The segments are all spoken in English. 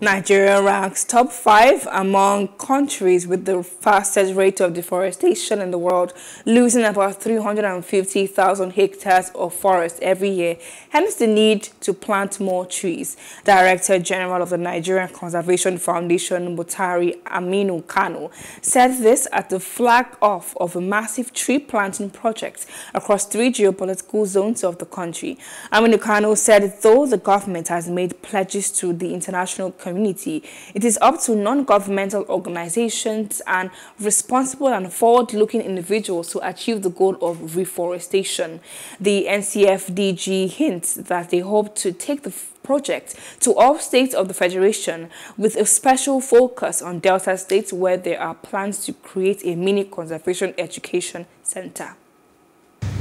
Nigeria ranks top five among countries with the fastest rate of deforestation in the world, losing about 350,000 hectares of forest every year, hence the need to plant more trees. Director General of the Nigerian Conservation Foundation, Muhtari Aminu Kano, said this at the flag-off of a massive tree planting project across three geopolitical zones of the country. Aminu Kano said though the government has made pledges to the international community. It is up to non-governmental organizations and responsible and forward-looking individuals to achieve the goal of reforestation. The NCFDG hints that they hope to take the project to all states of the Federation with a special focus on Delta states where there are plans to create a mini conservation education center.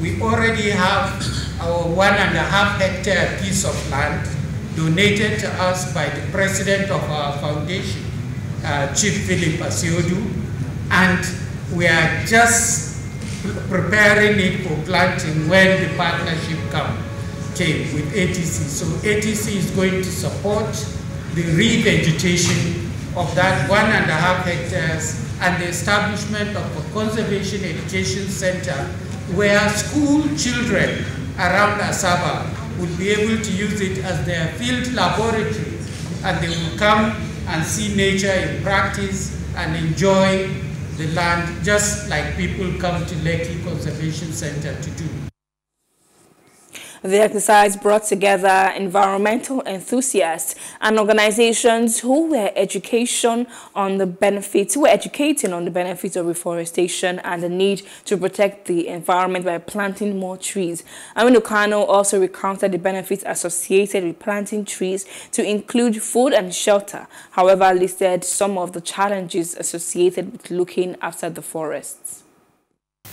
We already have our one and a half hectare piece of land donated to us by the president of our foundation, uh, Chief Philip Asiodu, and we are just preparing it for planting when the partnership come, came with ATC. So ATC is going to support the revegetation of that one and a half hectares and the establishment of a conservation education center where school children around Asaba will be able to use it as their field laboratory and they will come and see nature in practice and enjoy the land just like people come to Lekki Conservation Center to do. The exercise brought together environmental enthusiasts and organizations who were education on the benefits, who were educating on the benefits of reforestation and the need to protect the environment by planting more trees. Aminu Kano also recounted the benefits associated with planting trees to include food and shelter, however listed some of the challenges associated with looking after the forests.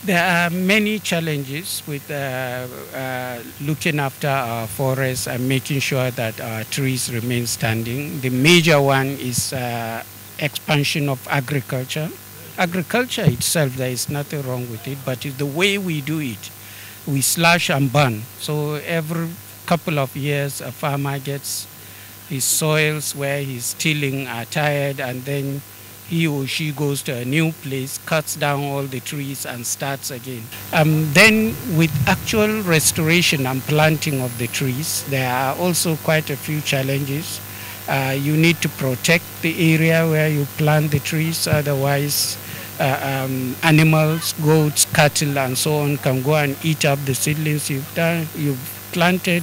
There are many challenges with uh, uh, looking after our forests and making sure that our trees remain standing. The major one is uh, expansion of agriculture. Agriculture itself, there is nothing wrong with it, but it's the way we do it. We slash and burn. So every couple of years, a farmer gets his soils where he's tilling are tired and then he or she goes to a new place, cuts down all the trees and starts again. Um, then with actual restoration and planting of the trees, there are also quite a few challenges. Uh, you need to protect the area where you plant the trees, otherwise uh, um, animals, goats, cattle and so on can go and eat up the seedlings you've, done, you've planted